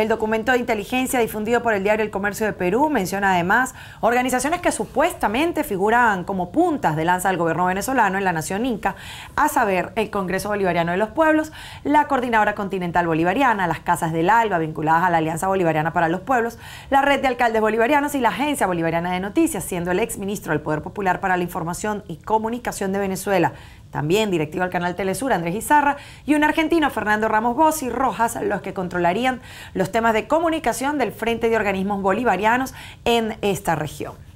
El documento de inteligencia difundido por el diario El Comercio de Perú menciona además organizaciones que supuestamente figuran como puntas de lanza del gobierno venezolano en la nación inca, a saber, el Congreso Bolivariano de los Pueblos, la Coordinadora Continental Bolivariana, las Casas del Alba vinculadas a la Alianza Bolivariana para los Pueblos, la Red de Alcaldes Bolivarianos y la Agencia Bolivariana de Noticias, siendo el ex ministro del Poder Popular para la Información y Comunicación de Venezuela, también directivo del canal Telesur, Andrés Izarra, y un argentino, Fernando Ramos Bossi Rojas, los que controlarían los temas de comunicación del Frente de Organismos Bolivarianos en esta región.